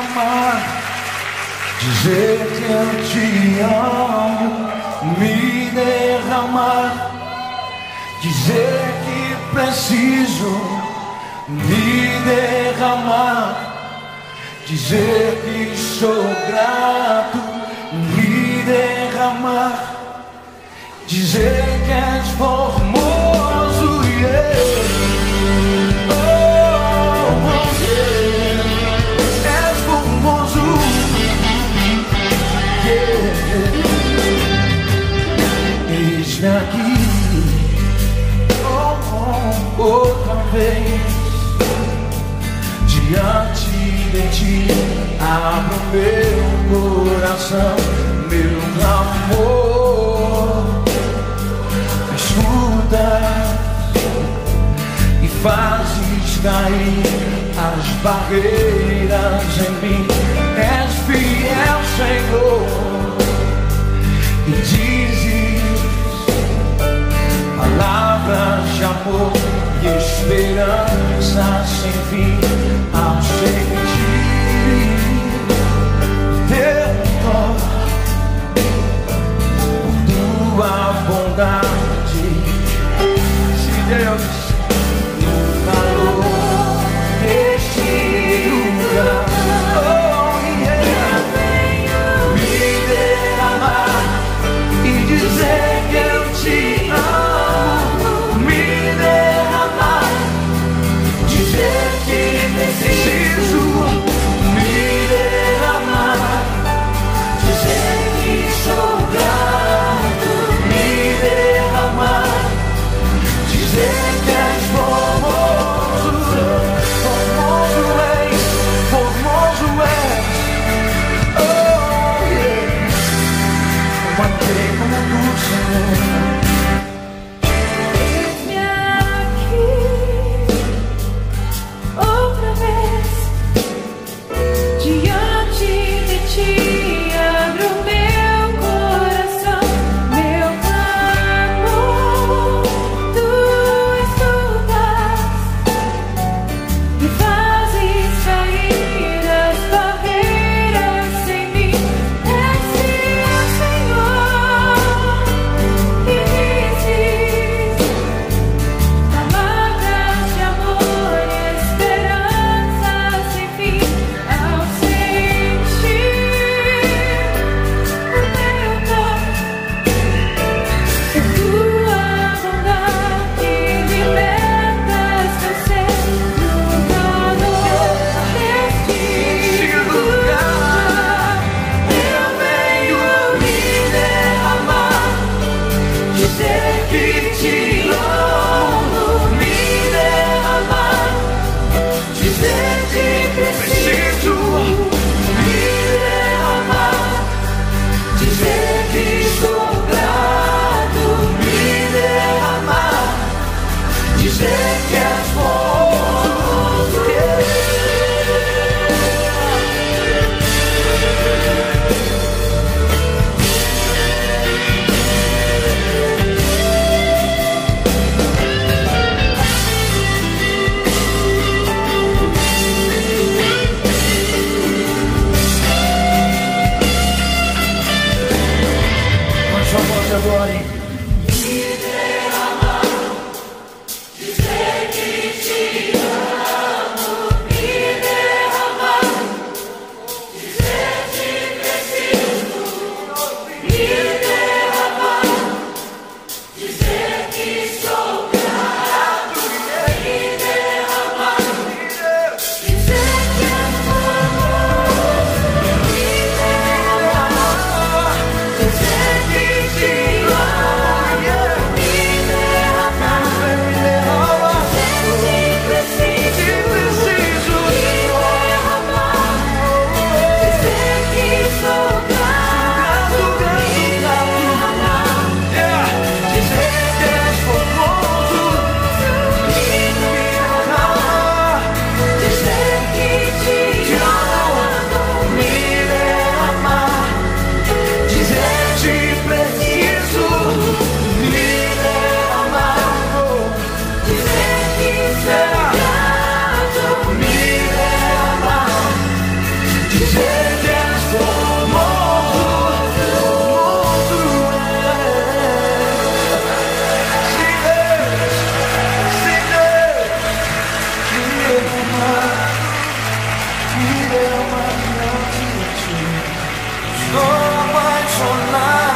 amar, dizer que eu te amo, me derramar, dizer que preciso me derramar, dizer que sou grato, me derramar, dizer que és formoso e yeah. eu. meu coração, meu amor. escuta e fazes cair as barreiras em mim. Yeah. from my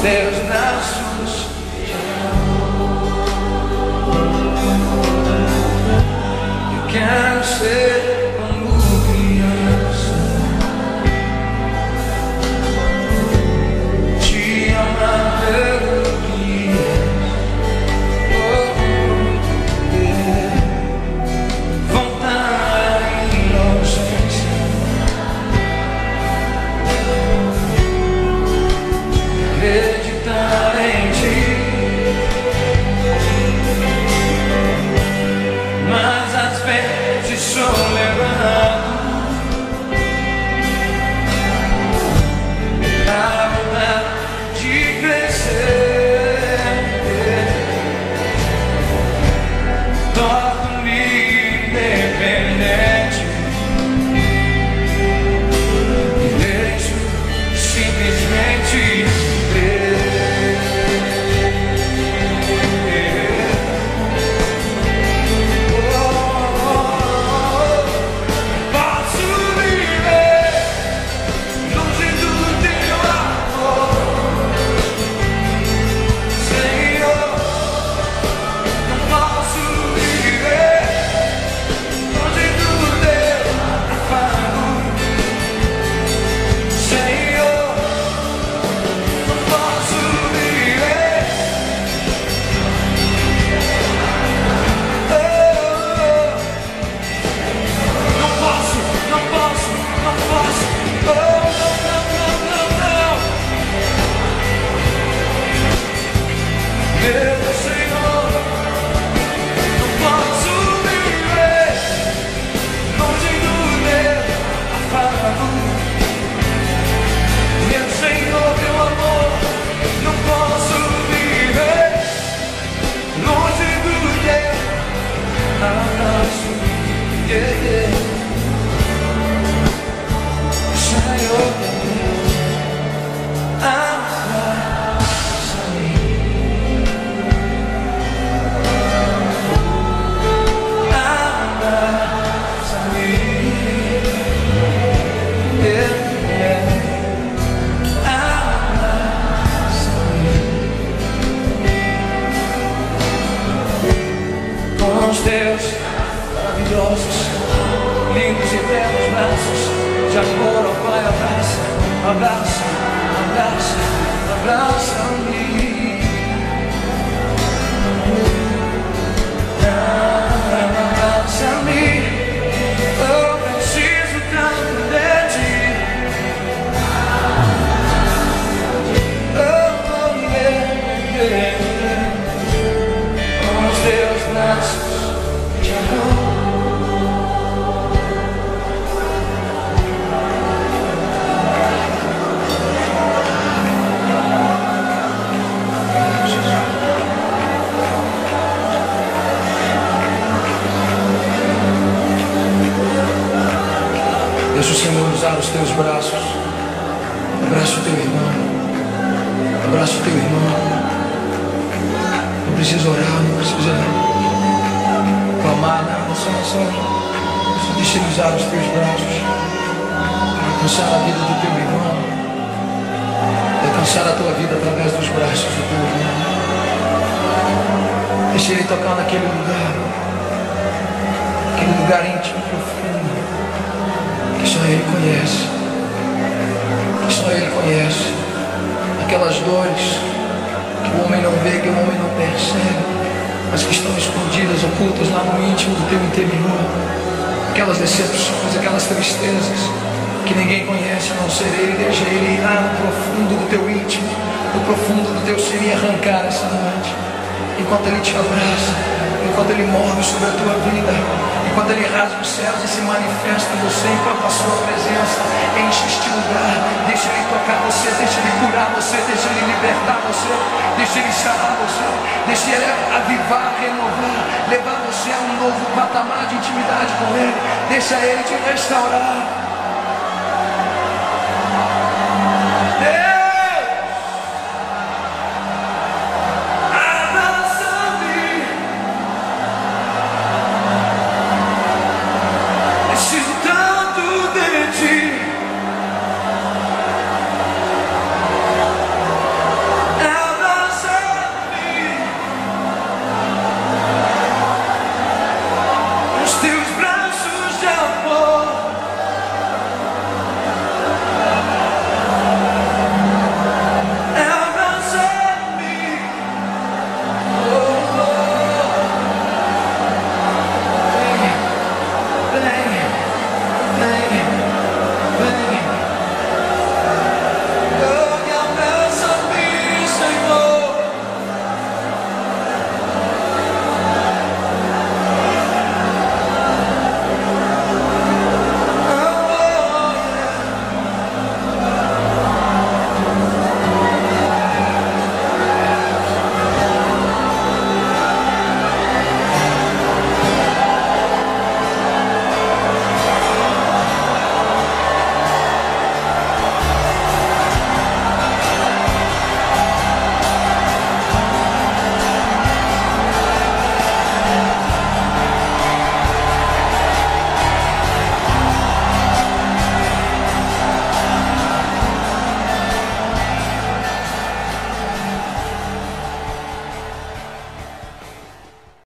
There's teus you can say. lindos e belos braços de amor, ó oh Pai, abraça, abraça, abraça, abraça-me. Os teus braços. Abraça o teu irmão. Abraça o teu irmão. Não precisa orar, não precisa clamar, não. Só, só, usar os teus braços. Alcançar a vida do teu irmão. Alcançar a tua vida através dos braços do teu irmão. Deixa ele tocar naquele lugar. Aquele lugar íntimo, profundo. Só ele conhece. Só ele conhece. Aquelas dores que o homem não vê, que o homem não percebe, mas que estão escondidas, ocultas lá no íntimo do teu interior. Aquelas decepções, aquelas tristezas que ninguém conhece a não ser ele. Deixa ele ir lá no profundo do teu íntimo, no profundo do teu ser e arrancar essa noite enquanto Ele te abraça, enquanto Ele move sobre a tua vida, enquanto Ele rasga os céus e se manifesta em você, enquanto a Sua presença enche este lugar. Deixa Ele tocar você, deixa Ele curar você, deixa Ele libertar você, deixa Ele sarar você, deixa Ele avivar, renovar, levar você a um novo patamar de intimidade com Ele, deixa Ele te restaurar.